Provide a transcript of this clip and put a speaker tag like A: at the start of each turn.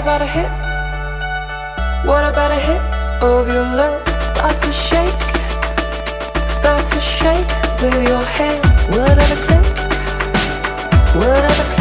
A: about a hit? What about a hit of your love? Start to shake, start to shake with your head. What about a click? What about a click?